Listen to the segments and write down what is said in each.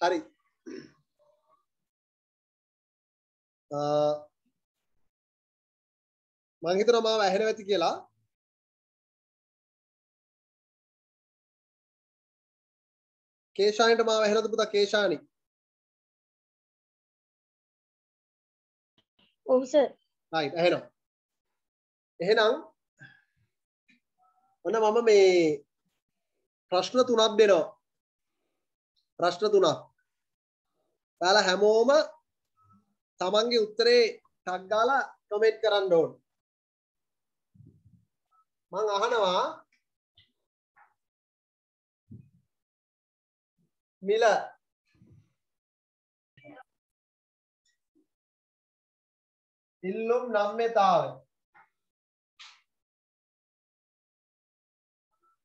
හරි. මං හිතනවා මාව ඇහෙනව ඇති කියලා. කේෂානිට මාව ඇහෙනවද පුතා? කේෂානි ඔව් සර් right ඇහෙනවා. එහෙනම් ඔන්න මම මේ ප්‍රශ්න තුනක් දෙනවා. ප්‍රශ්න තුනක් ඔයාලා හැමෝම තමන්ගේ උත්තරේ ටක් ගාලා කමෙන්ට් කරන්න ඕන. මං අහනවා මිල. ඉල්ලුම් නම්‍යතාවය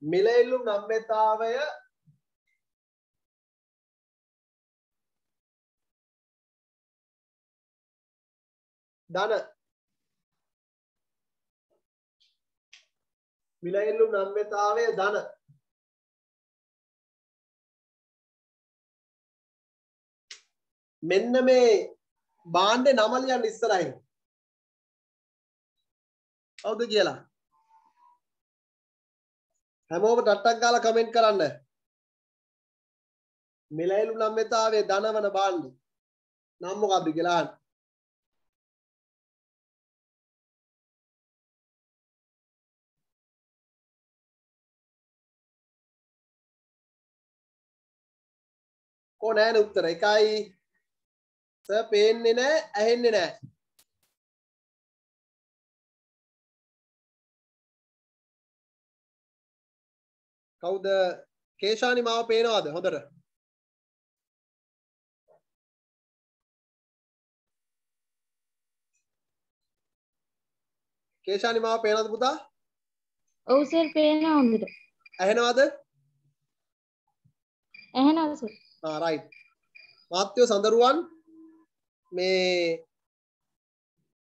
මිල ඉල්ලුම් නම්‍යතාවය ධන. මිල ඉල්ලුම් නම්‍යතාවය ධන. මෙන්න මේ බාණ්ඩේ නම ලියන්න ඉස්සරහින්. කවුද කියලා? හැමෝම ටට්ටක් ගාලා කමෙන්ට් කරන්න. මිලයිලු නම්‍යතාවයේ ධනවන බාණ්ඩ. නම් මොකක්ද කියලා අහන්න. කො නෑන උත්තර. එකයි පේන්නේ නෑ ඇහෙන්නේ නෑ. කවුද? කේශානි මාව පේනවාද? හොඳට. කේශානි මාව පේනවද පුතා? ඔව් සර් පේනවා හොඳට. ඇහෙනවද? ඇහෙනවා සර් රයිට් මාත්‍යෝ සඳරුවන් මේ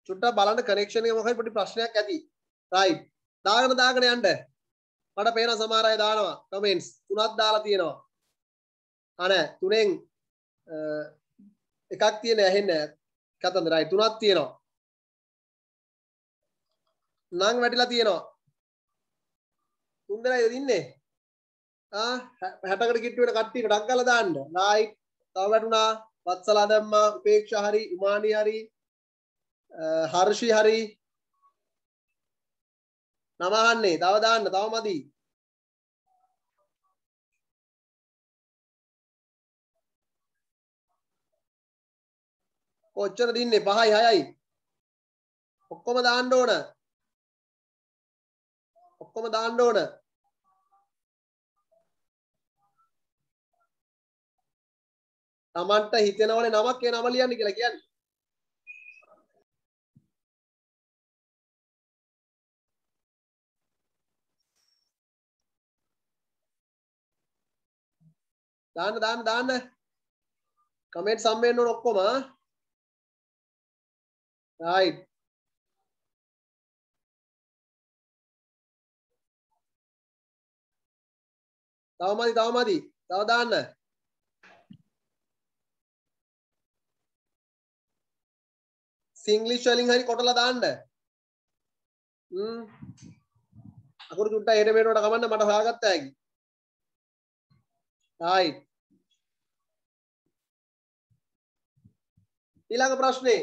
චුට්ටක් බලන්න කනෙක්ෂන් එක මොකක්ද පොඩි ප්‍රශ්නයක් ඇති. රයිට් දාගෙන දාගෙන යන්න. මට පේන සමහර අය දානවා කමෙන්ට්ස් තුනක් දාලා තියෙනවා. අනේ තුනෙන් එකක් තියෙන ඇහෙන්නේ කතන්ද රයිට් තුනක් තියෙනවා. නම් වැටිලා තියෙනවා. තුන් දෙනායිද ඉන්නේ? ආ 60කට කිට්ටු වෙන කට්ටියට ඩක් ගාලා දාන්න රයිට් තව වැටුණා. වත්සලා දැම්මා උපේක්ෂා හරි උමානි හරි හර්ෂි හරි. නම අහන්නේ තව දාන්න තව මදි. කොච්චර දින්නේ? පහයි හයයි. ඔක්කොම දාන්න ඕන. ඔක්කොම දාන්න ඕන. තමන්ට හිතෙනවනේ නමක් ඒ නම ලියන්න කියලා කියන්නේ. දාන්න දාන්න දාන්න. කමෙන්ට් සම්මෙන්න ඕන ඔක්කොම රයිට් තව මදි තව මදි තව දාන්න. සිංග්ලිෂ් වලින් හරි කොටලා දාන්න. හ්ම්. අකුරු චුට්ටක් එහෙට මෙහෙට කමන්න මට හොයාගත්ත හැකි. right ඊළඟ ප්‍රශ්නේ.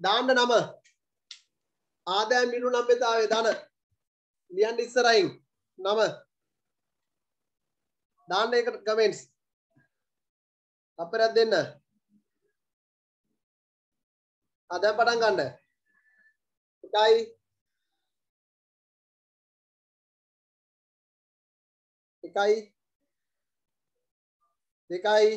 දාන්න නම. ආදායම් මිනු නම්‍යතාවයේ ධන. ලියන්න ඉස්සරහින්. නම. දාන්න ඒකට කමෙන්ට්ස් අපරයක් දෙන්න. ආ දැන් පටන් ගන්න. එකයි. එකයි. දෙකයි.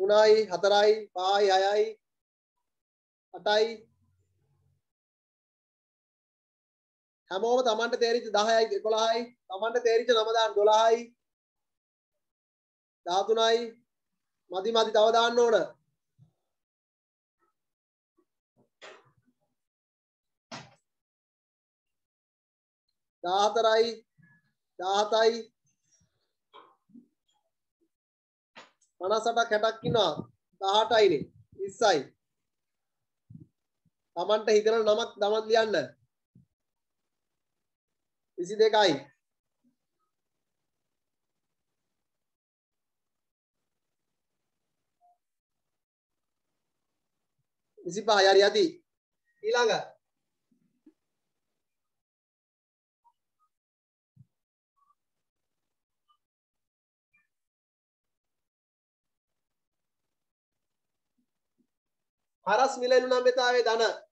තුනයි හතරයි පහයි හයයි. අටයි. හැමෝම තමන්ට තේරිච්ච 10යි 11යි තමන්ට තේරිච්ච නම දාන්න 12යි 13යි මදි මදි තව දාන්න ඕන. දාහතරයි. දාහතයි. පනසටක් හැටක් ඉන්නවා. දහටයිනේ. විස්සයි. තමන්ට හිතන නමක් දමත් ලියන්න විසි දෙකයි විසි පහ යරි යති ඊළඟ හරස් මිලෙනු නම් මෙතාවේ ධන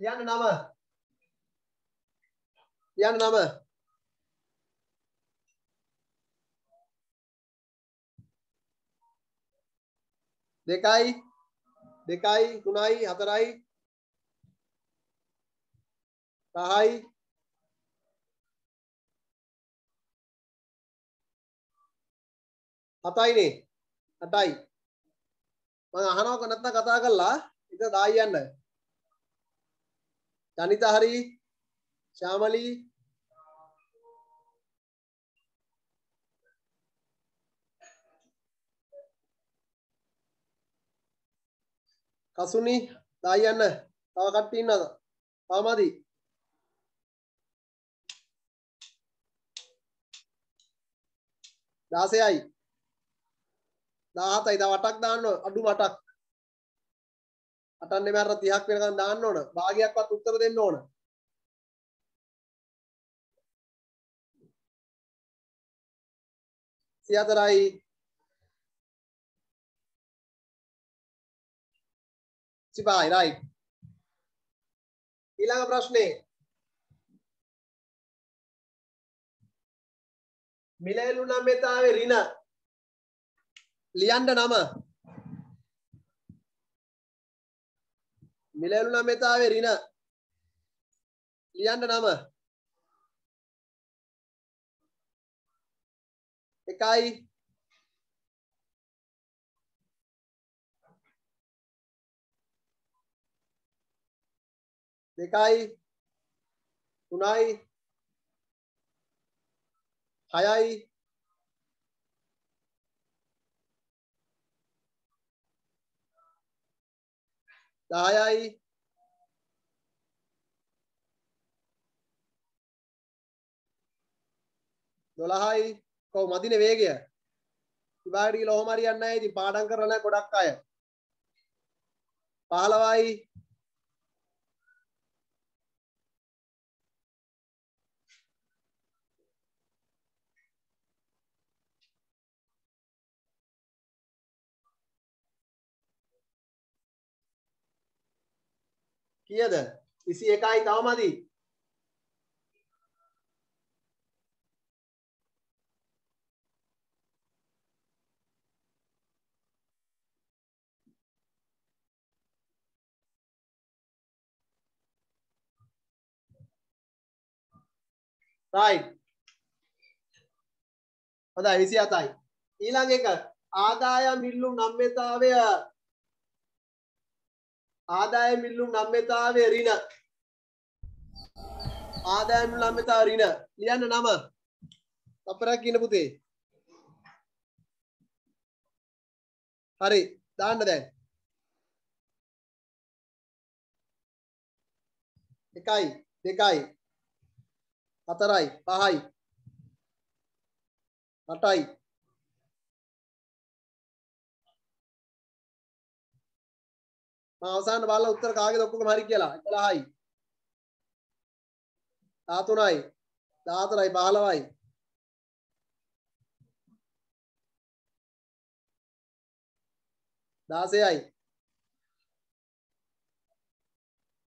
කියන්න නම. කියන්න නම. දෙකයි දෙකයි තුනයි හතරයි පහයි. හතයිනේ. අටයි මම අහනවක නැත්නම් කතා කරලා ඉත දායි යන්න. ජනිත හරි ශාමලී කසුනි දායි යන්න තව කට්ටිය ඉන්නවද තාමදි දාසයයි දාහතයි තව අටක් දාන්න අඩුම අටක් අටන්නේ මැර 30ක් වෙනකන් දාන්න ඕන. භාගයක්වත් උත්තර දෙන්න ඕන. සියතරයි. සිපායි රයිට් ඊළඟ ප්‍රශ්නේ. මිලේලු නම් මෙතාවේ රින ලියන්න නම. මිලේලු නම් මෙතාවේ රින. ලියන්න නම. එකයි. දෙකයි. තුනයි. හයයි. දහයයි දොළහයි. කොව මදින වේගය. ඉබාට කියලා ඔහොම හරියන්නේ නැහැ. ඉතින් පාඩම් කරලා නැහැ ගොඩක් අය. 15යි කීයද? 21යි තවමදි right හොඳයි 27යි ඊළඟ එක. ආදායම් ඉල්ලුම් නම්‍යතාවය ආදායම් ඉල්ලුම් නම්‍යතාවය ඍණ. ආදායම් ඉල්ලුම් නම්‍යතාව ඍණ. ලියන්න නම. තප්පරයක් කියන පුතේ. හරි දාන්න දැන්. එකයි දෙකයි. හතරයි පහයි. අටයි. මම අවසාන බලලා උත්තර කාගේද ඔක්කොම හරි කියලා. 11යි 13යි 14යි 15යි දාසයයි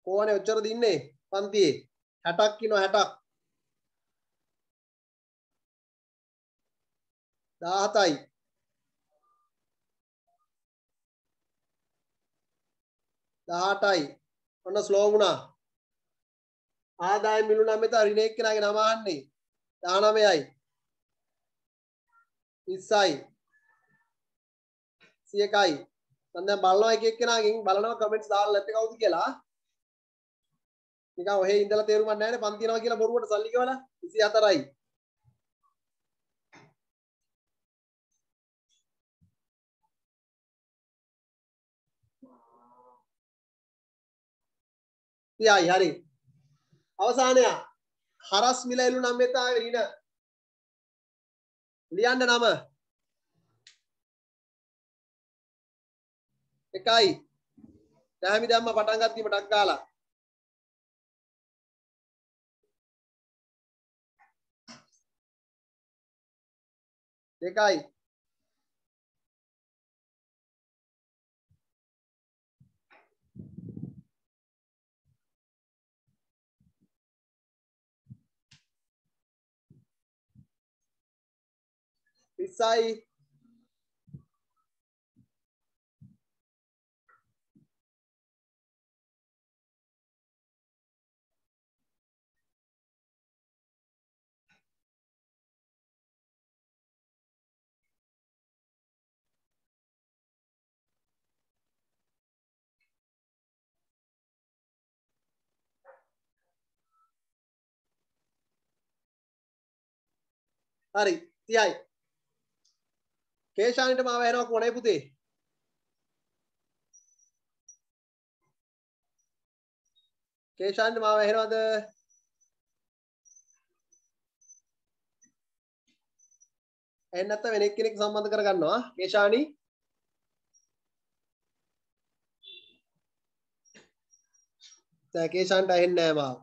කෝවනේ ඔච්චර දින්නේ පන්තියේ? 60ක් කිනෝ 60ක් 17යි දහටයි. ඔන්න ස්ලෝ වුණා. ආදායම් මිලු නම් මෙතන ඍණ එක්කෙනාගේ නම අහන්නේ. 19යි 20යි 100කයි මම දැන් බලනවා එක එක්කෙනාගෙන් බලනවා කමෙන්ට්ස් දාලා නැත්තේ කවුද කියලා. නිකන් ඔහේ ඉඳලා තේරුමක් නැහැ නේ. පන්ති යනවා කියලා බොරුවට සල්ලි ගෙවලා. 24යි. තියයි හරි. අවසානය හරස් මිලයිලු නම් මෙතා රින ලියන්න නම. එකයි. දැහැමි දැම්ම පටන් ගත්තීම ටක් ගාලා දෙකයි විස්සයි හරි තියයි කේෂානිට මාව එනවා කොනේ පුතේ. කේෂාන්ට මාව එහෙනවද එහෙනම් නැත්නම් වෙන එක්කෙනෙක් සම්බන්ධ කරගන්නවා? කේෂානි දැන් කේෂාන්ට ඇහෙන්නේ නැහැ මාව.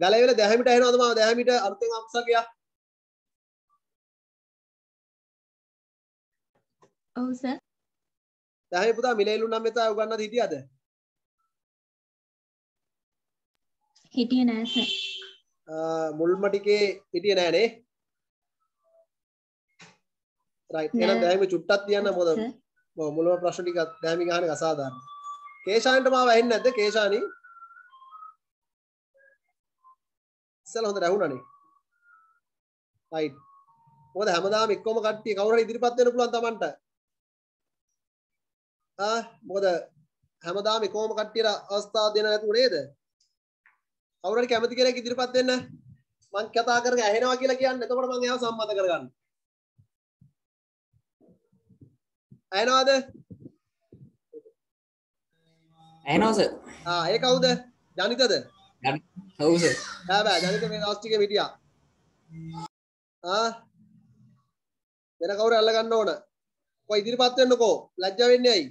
ගලවිල දැහැමිට ඇහෙනවද මාව? දැහැමිට අලුතෙන් අක්ෂකයක් ඔව් සර් දැහැමි පුතා මිලේලු නම් මෙතන උගන්නත් හිටියද? හිටියේ නෑ සර් මුල්ම ටිකේ හිටියේ නෑනේ රයිට් එහෙනම් නෑ. දැහැමි චුට්ටක් තියන්න මොකද? මුල්ම ප්‍රශ්න ටික දැහැමි ගහන එක අසාධාරණ. කේෂාන්ට මාව ඇහෙන්නේ නැද්ද? කේෂානි ඉස්සෙල්ලා හොඳට ඇහුණානේ රයිට් මොකද හැමදාම එක්කම කට්ටිය කවුරු හරි ඉදිරිපත් වෙන්න පුළුවන් Tamanට ආ මොකද හැමදාම එක්කම කට්ටියට අවස්ථාව දෙන්න නැතුව නේද? කවුරු හරි කැමති කෙනෙක් ඉදිරිපත් වෙන්න මං කතා කරගෙන ඇහෙනවා කියලා කියන්නේ. එතකොට මං එයාව සම්මත කරගන්න. ඇහෙනවද? ඇනෝස ආ ඒ කවුද? ජනිතද? හවස බෑ බෑ. ජනිත මේ දවස් ටිකේ හිටියා ආ වෙන කවුරු අල්ලගන්න ඕන? කොයි ඉදිරිපත් වෙන්නකෝ. ලැජ්ජ වෙන්නේ ඇයි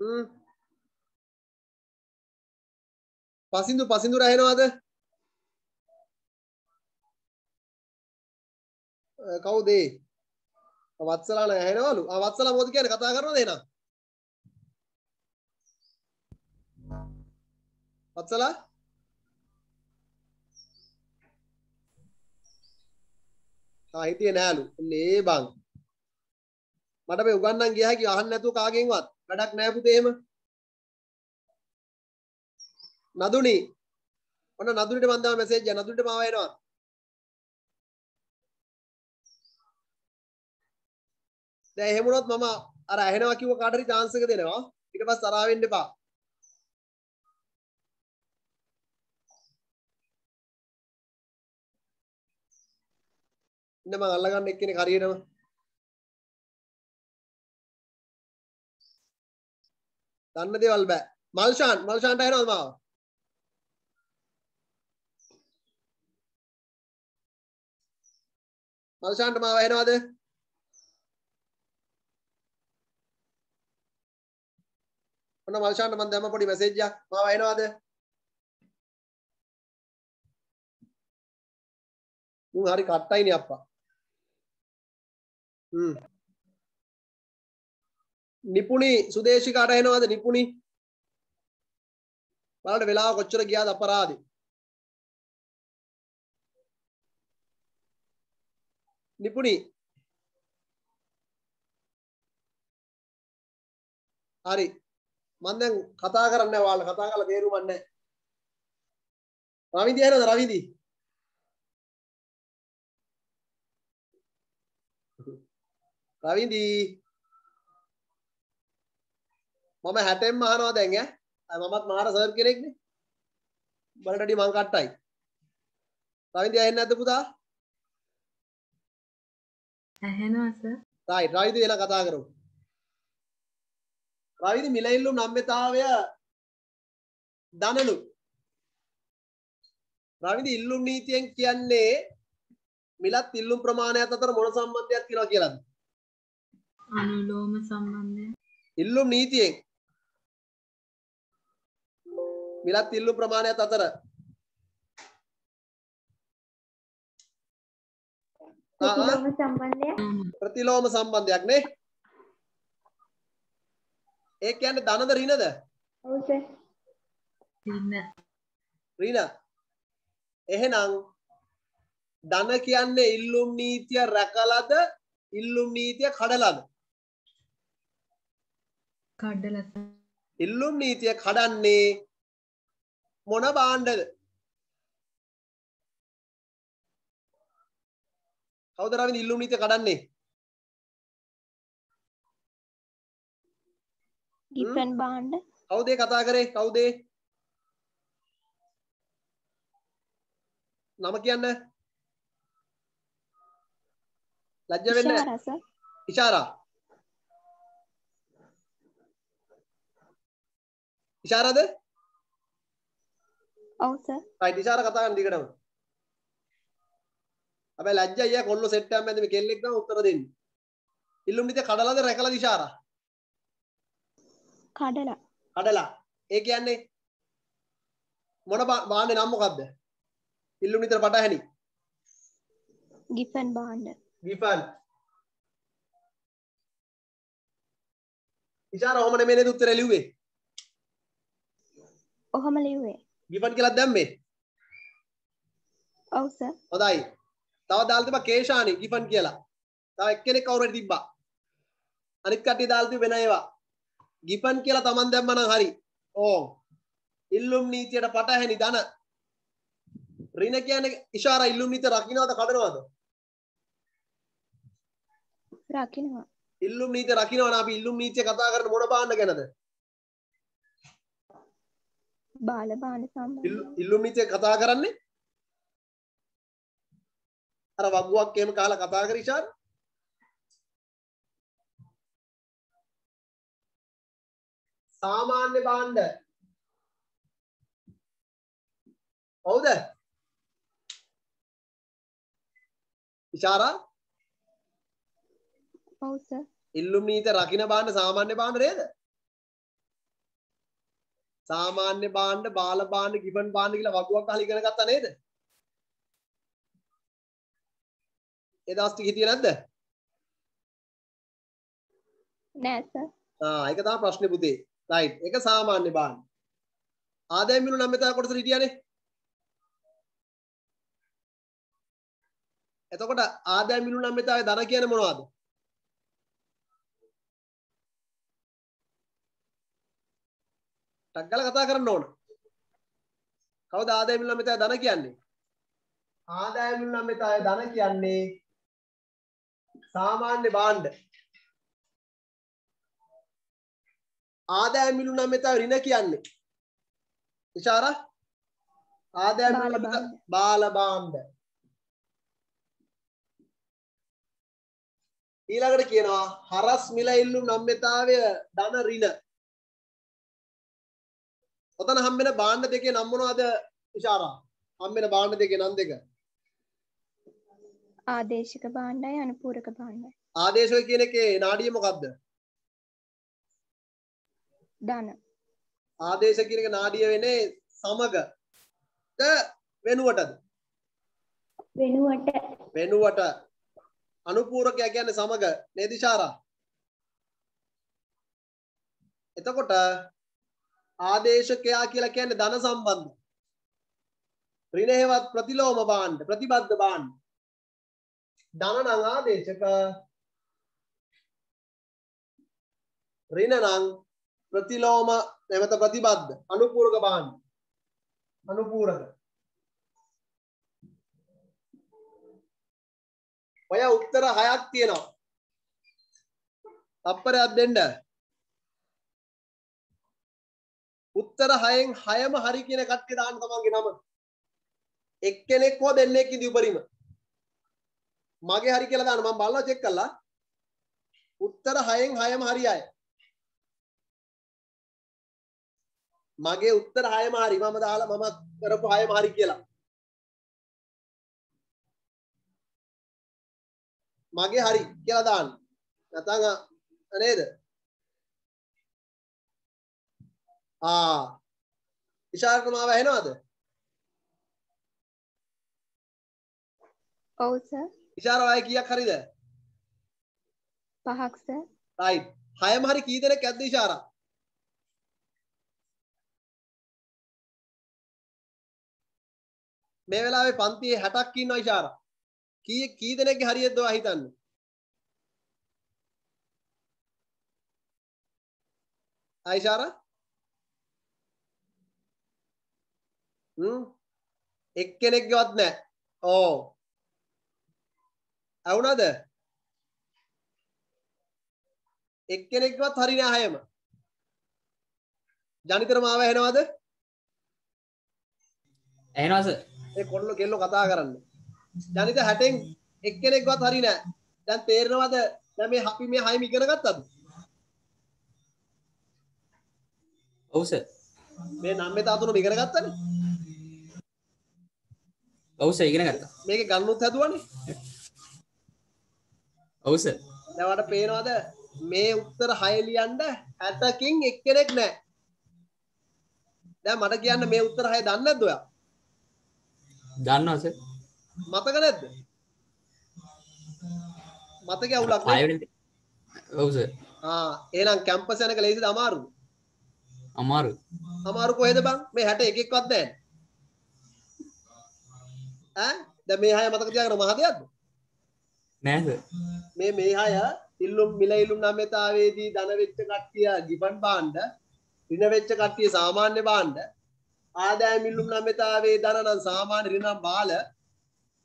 හ්ම්. පසින්දු පසින්දු රැහෙනවද? අ, කවුද ඒ? වත්සලා නෑ ඇහෙනවලු. ආ වත්සලා මොකද කියන්නේ? කතා කරනවද එහෙනම්? වත්සලා? ආ හිටියේ නෑලු. මේ බං. මට මේ උගන්නම් ගියා හැකි අහන්න නැතුව කාගෙන්වත්. වැඩක් නෑ පුතේ එහෙම. නදුනි ඔන්න නදුනිට මන් දාම මෙසේජ් එක. නදුනිට මාව එනවා. දැන් එහෙම වුණොත් මම අර ඇහෙනවා කිව්ව කාට හරි chance එක දෙනවා. ඊට පස්සේ තරහ වෙන්න එපා. ඉන්න මං අල්ලගන්න එක්කෙනෙක් හරියටම. දන්න දේවල් බෑ. මල්ෂාන් මල්ෂාන්ට ඇහෙනවද මාව? මල්ෂාන්ට මාව ඇහෙනවද ඔන්න මල්ෂාන්ට මම දැම්ම පොඩි මැසේජ් එකක්. මාව ඇහෙනවද මුන් හරි කට්ටයිනේ අප්පා. හ්ම්. නිපුණි සුදේශිකාට එනවාද නිපුණි. බලන්න වෙලාව කොච්චර ගියාද අපරාධේ? නිපුණි. හරි. මම දැන් කතා කරන්නේ ඔයාලා කතා කරලා තේරුමක් නැහැ. රවිදි එනවද රවිදි? රවිදි. මම 60න් අහනවා දැන් ඈ. මමත් මහර සර් කෙනෙක්නේ. බලට වැඩි මං කට්ටයි. රවිදි ඇහෙන්නේ නැද්ද පුතා? ඇහෙනවා සර්. රයිට් රවිදි එන කතා කරමු. රවිදි මිලයිල්ලු නම්‍යතාවය දනලු. රවිදි ඉල්ලුම් නීතියෙන් කියන්නේ මිලත් ඉල්ලුම් ප්‍රමාණයත් අතර මොන සම්බන්ධයක් තියෙනවා කියලාද? අනුලෝම සම්බන්ධය. ඉල්ලුම් නීතියෙන් මිලත් ඉල්ලුම් ප්‍රමාණයත් අතර. ප්‍රතිලෝම සම්බන්ධය ප්‍රතිලෝම සම්බන්ධයක් නේ? ඒ කියන්නේ ධනද ඍණද? ඔව් සර් ඉන්න. ඍණ. එහෙනම් ධන කියන්නේ ඉල්ලුම් නීතිය රැකලාද ඉල්ලුම් නීතිය කඩලාද? කඩලා සර්. ඉල්ලුම් නීතිය කඩන්නේ මොන බාණ්ඩද කවුද රවින්ද ඉල්ලුම් නීතිය කඩන්නේ? ගිෆන් බාණ්ඩ කවුද කතා කරේ? කවුද? නම කියන්න. ලැජ්ජ වෙන්න. ඉෂාරා. ඉෂාරාද ඔව් සර් රයිට් ඉෂාරා කතා කරන දිගටම හැබැයි ලැජ්ජ අයියා කොල්ල සෙට් එකක් මැද මේ කෙල්ලෙක් නම් උත්තර දෙන්නේ ඉල්ලුම් නිතේ කඩලාද රැකලාද ඉෂාරා කඩලා කඩලා ඒ කියන්නේ මොන බා- බාන්නේ නම් මොකද්ද ඉල්ලුම් නිතර පටහැනි ගිෆන් බාණ්ඩ ගිෆන් ඉෂාරා ඔහම නෙමෙයි නේද උත්තරේ ලිව්වේ ඔහොම ලිව්වේ ගිෆන් කියලා දැම්මේ? ඔව් සර් හොඳයි. තව දාලා තිබ්බා කේෂානි ගිෆන් කියලා. තව එක්කෙනෙක් කවුරු හරි තිබ්බා. අනිත් කට්ටිය දාලා තිබ්බේ වෙන ඒවා. ගිෆන් කියලා Taman දැම්මා නම් හරි. ඕ. ඉල්ලුම් නීතියට පටහැනි ධන. ඍණ කියන්නේ ඉෂාරා ඉල්ලුම් නීතිය රකින්නවද කඩනවද? රකින්නවා. ඉල්ලුම් නීතිය රකින්නවා අපි ඉල්ලුම් නීතිය කතා කරන මොන බාන්න ගැනද බාල බාණ්ඩ සම්බන්ධ ඉල්ලු- ඉල්ලුම් නීතිය කතා කරන්නේ? අර වගුවක් එහෙම කාලා කතා කර ඉෂාර සාමාන්‍ය භාණ්ඩ. හවුද? ඉෂාරා? ඔව් සර් ඉල්ලුම් නීතිය රකින්න භාණ්ඩ සාමාන්‍ය භාණ්ඩ නේද සාමාන්‍ය භාණ්ඩ බාල භාණ්ඩ ගිෆන් භාණ්ඩ කියලා වගුවක් අහලා ඉගෙන ගත්තා නේද? ඒ දවස් ටික හිටියේ නැද්ද? නෑ සර් ආ ඒක තමයි ප්‍රශ්නේ පුතේ. රයිට් ඒක සාමාන්‍ය භාණ්ඩ ආදායම් මිලු නම් මෙතන කොටසට හිටියානේ. එතකොට ආදායම් මිලු නම් මෙතන ධන කියන්නේ මොනවද ටක් ගාලා කතා කරන්න ඕන. කවුද ආදායම් නම් මෙතන ධන කියන්නේ? ආදායම් නම් මෙතන ධන කියන්නේ සාමාන්‍ය භාණ්ඩ. ආදායම් නම් මෙතන ඍණ කියන්නේ. ඉෂාරා? ආදායම් නම් බාල භාණ්ඩ. ඊළඟට කියනවා හරස් මිල ඉල්ලුම් නම්‍යතාවය ධන ඍණ ඔතන හම්බෙන භාණ්ඩ දෙකේ නම් මොනවද ඉෂාරා හම්බෙන භාණ්ඩ දෙකේ නම් දෙක. ආදේශික බාණ්ඩයි අනුපූරක බාණ්ඩයි. ආදේශය කියන එකේ නාඩිය මොකද්ද? ධන. ආදේශ කියන එක නාඩිය වෙන්නේ සමග. ද වෙනුවටද? වෙනුවට. වෙනුවට. අනුපූරකයා කියන්නේ සමග නේද ඉෂාරා එතකොට ආදේශකයා කියලා කියන්නේ ධන සම්බන්ධ. ඍණ හේවත් ප්‍රතිලෝම භාණ්ඩ ප්‍රතිබද්ධ භාණ්ඩ ධන නම් ආදේශක. ඍණ නම් ප්‍රතිලෝම නැවත ප්‍රතිබද්ධ අනුපූරක භාණ්ඩ අනුපූරක. ඔය උත්තර හයක් තියෙනවා. තප්පරයක් දෙන්න. උත්තර හයෙන් හයම හරි කියන කට්ටිය දාන්න තමන්ගේ නම. එක්කෙනෙක් හෝ දෙන්නෙක් ඉදි උපරිම. මගේ හරි කියලා දාන්න. මම බලලා චෙක් කළා. උත්තර හයෙන් හයම හරි අය. මගේ උත්තර හයම හරි. මම දාලා මම කරපු හයම හරි කියලා. මගේ හරි කියලා දාන්න. නැත්නම් නේද? ආ. ඉෂාරට මාව ඇහෙනවද? ඔව් සර් ඉෂාර ඔය කීයක් හරිද? පහක් සර් රයිට්. හයම හරි කී දෙනෙක් ඇද්ද ඉෂාරා? මේ වෙලාවේ පන්තියේ 60ක් ඉන්නවා ඉෂාරා. කී කී දෙනෙක්ගේ හරියද ඔයා හිතන්නේ? ආයිෂාරා හ්ම්? එක්කෙනෙක්ගේවත් නැහැ ඕ. ඇවුනද? එක්කෙනෙක්වත් හරි නෑ හයම. ජනිතර මාව ඇහෙනවද? ඇහෙනවා සර් ඒ කොල්ල කෙල්ලෝ කතා කරන්න. ජනිත හැටෙන් එක්කෙනෙක්වත් හරි නෑ. දැන් තේරෙනවද? දැන් මේ අපි මේ හයම ඉගෙන ගත්තද? ඔව් සර් මේ නම් මේ තාතුනම ඉගෙන ගත්තනේ ඔව් සර් ඉගෙන ගත්තා. මේක ගන්නුත් හැදුවනේ. ඔව් සර් දැන් වඩ පේනවද? මේ උත්තර 6 ලියන්න 60කින් එක්කෙනෙක් නෑ. දැන් මට කියන්න මේ උත්තර 6 දන්නේ නැද්ද ඔයා? දන්නවා සර්? මතක නැද්ද? මතක අවුලක් නෑ. පයවෙනි ඔව් සර් ආ එහෙනම් කැම්පස් යනක ලේසිද අමාරුද? අමාරු අමාරු කොහෙද බං? මේ 61ක්වත් නැහැ ඈ? දැන් මේ හය මතක තියාගන්න මහ දෙයක්ද නෑ සර් මේ මේ හය ඉල්ලුම් මිල ඉල්ලුම් නම්‍යතාවේදී ධන වෙච්ච කට්ටිය ගිපන් භාණ්ඩ ඍණ වෙච්ච කට්ටිය සාමාන්‍ය භාණ්ඩ ආදායම් ඉල්ලුම් නම්‍යතාවේ ධන නම් සාමාන්‍ය ඍණ බාල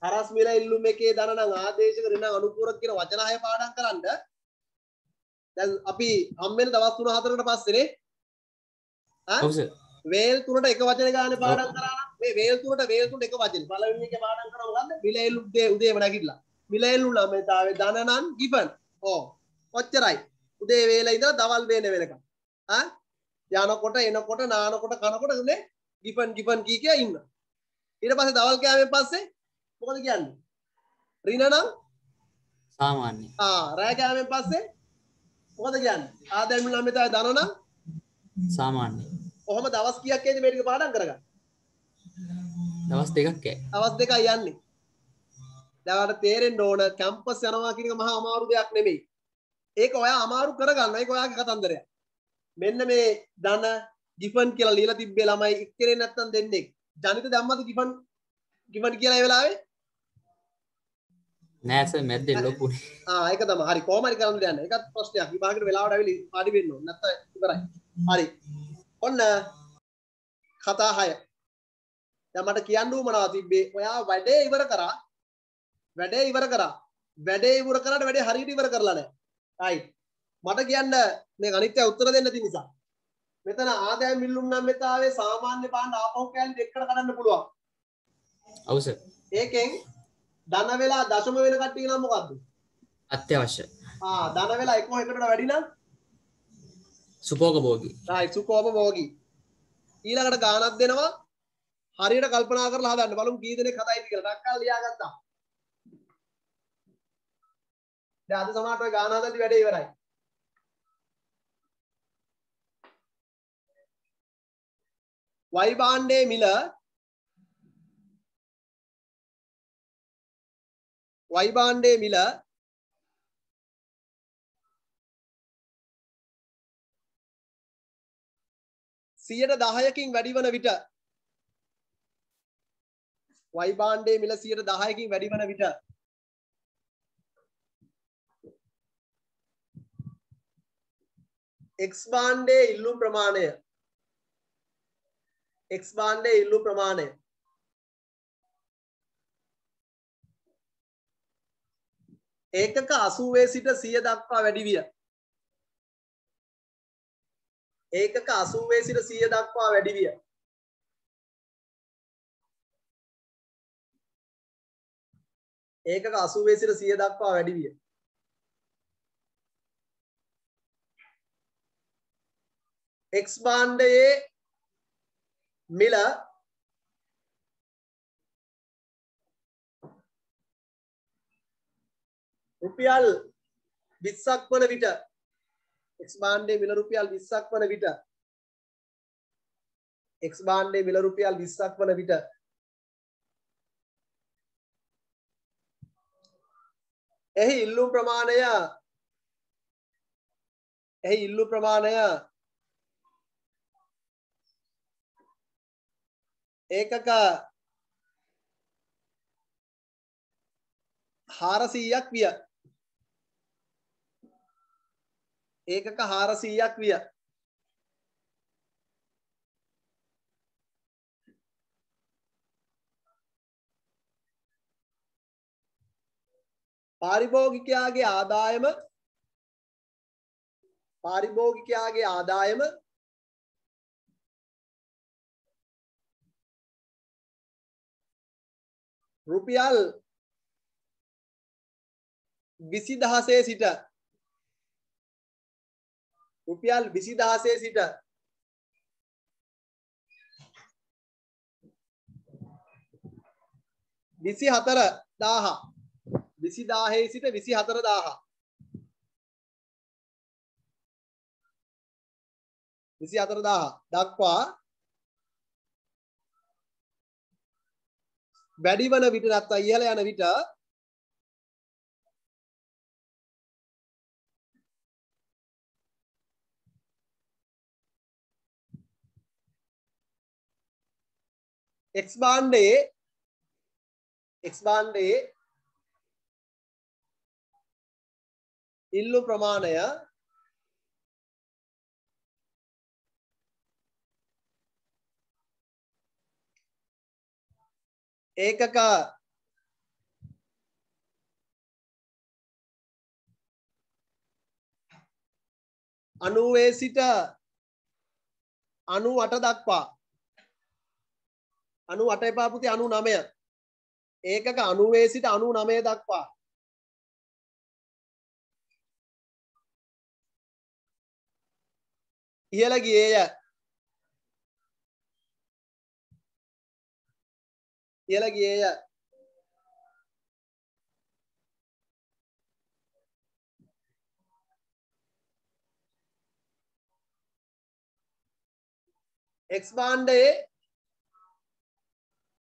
හරස් මිල ඉල්ලුම් එකේ ධන නම් ආදේශක ඍණ අනුපූරක කියන වචන හය පාඩම් කරන්න දැන් අපි හම්බෙන දවස් 3-4කට පස්සේනේ. ඈ? ඔව් සර් වේල් තුනට එක වචන ගානේ පාඩම් කරා නම් මේ වේල් තුනට වේල් තුනට එක වචන. පළවෙනි එකේ පාඩම් කරා මොකද්ද මිලෙල් උදේ උදේම නැගිටලා. මිලෙල් ළමතාවේ ධනනන් ගිපන්. ඕ ඔච්චරයි උදේ වේල ඉඳලා දවල් වේල වෙනකම්. ආ? යනකොට එනකොට නානකොට කනකොට නේ ගිපන් ගිපන් කී කිය ඉන්න. ඊට පස්සේ දවල් කෑමෙන් පස්සේ මොකද කියන්නේ? රිනනම් සාමාන්‍ය ආ රෑ කෑමෙන් පස්සේ මොකද කියන්නේ? ආදායම් ළමතාවේ ධනනම් සාමාන්‍ය කොහොම දවස් කීයක් ඇයිද මේ ටික පාඩම් කරගන්න දවස් දෙකක් ඈ දවස් දෙකයි යන්නේ. දැන් තේරෙන්න ඕන කැම්පස් යනවා කියන එක මහා අමාරු දෙයක් නෙමෙයි. ඒක ඔයා අමාරු කරගන්න. ඒක ඔයාගේ කතන්දරයක්. මෙන්න මේ ධන ගිෆන් කියලා ලියලා තිබ්බේ ළමයි එක්කෙනෙක් නැත්තම් දෙන්නෙක්. ජනිත දැම්මද ගිෆන් ගිෆන් කියලා ඒ වෙලාවේ? නෑ සර් මැද්දෙන් ලොකුනේ ආ ඒක තමයි. හරි කොහොම හරි කරන්න දෙන්න. ඒකත් ප්‍රශ්නයක්. විභාගෙට වෙලාවට ඇවිල්ලා පාඩි වෙන්න ඕන. නැත්තම් ඉවරයි. හරි. ඔන්න කතා 6. දැන් මට කියන්න උවමනා තිබ්බේ ඔයා වැඩේ ඉවර කරා. වැඩේ ඉවර කරා. වැඩේ ඉවර කරාට වැඩේ හරියට ඉවර කරලා නැහැ. රයිට් මට කියන්න මේ අනිත්‍ය උත්තර දෙන්න තියෙන නිසා. මෙතන ආදායම් මිල්ලුම් නම් මෙතාවේ සාමාන්‍ය පාන්න ආපහු කෑලි දෙකකට කඩන්න පුළුවන්. ඔව් සර් ඒකෙන් ධන වෙලා දශම වෙන කට්ටිය නම් මොකද්ද? අත්‍යවශ්‍ය ආ ධන වෙලා එකම එකකට වැඩි නම් සුපෝක භෝගී රයිට් සුකෝපභෝගී ඊළඟට ගානක් දෙනවා. හරියට කල්පනා කරලා හදන්න. බලමු කී දෙනෙක් හදයිද කියලා. ටක්කල් ලියාගත්තා. දැන් අද සමහරට ඔය ගාන හදද්දි වැඩේ ඉවරයි. වයි භාණ්ඩයේ මිල වයි භාණ්ඩයේ මිල සියයට දහයකින් වැඩි වන විට. වයි භාණ්ඩයේ මිල සියයට දහයකින් වැඩි වන විට. X භාණ්ඩයේ ඉල්ලුම් ප්‍රමාණය. X භාණ්ඩයේ ඉල්ලුම් ප්‍රමාණය. ඒකක 80 සිට 100 දක්වා වැඩි විය. ඒකක 80 සිට 100 දක්වා වැඩි විය. ඒකක 80 සිට 100 දක්වා වැඩි විය. X භාණ්ඩයේ මිල රුපියල් 20ක් වන විට X භාණ්ඩයේ මිල රුපියල් 20ක් වන විට. X භාණ්ඩයේ මිල රුපියල් 20ක් වන විට. එහි ඉල්ලුම් ප්‍රමාණය. එහි ඉල්ලුම් ප්‍රමාණය. ඒකක හාරසීයක් විය. ඒකක හාරසීයක් විය. පාරිභෝගිකයාගේ ආදායම පාරිභෝගිකයාගේ ආදායම රුපියල් විසි දහසේ සිට රුපියල් විසි දහසේ සිට. විසි හතර දාහ. විසි දාහේ සිට විසි හතර දාහ. විසි හතර දාහ. දක්වා වැඩි වන විට නැත්නම් ඉහළ යන විට X භාණ්ඩයේ X භාණ්ඩයේ ඉල්ලු ප්‍රමාණය ඒකක අනුවේ සිට අනු අට දක්වා අනු අට එපාපුති අනු නමය. ඒකක අනුවේ සිට අනු නමය දක්වා. ඉහළ ගියේය. ඉහළ ගියේය. X භාණ්ඩයේ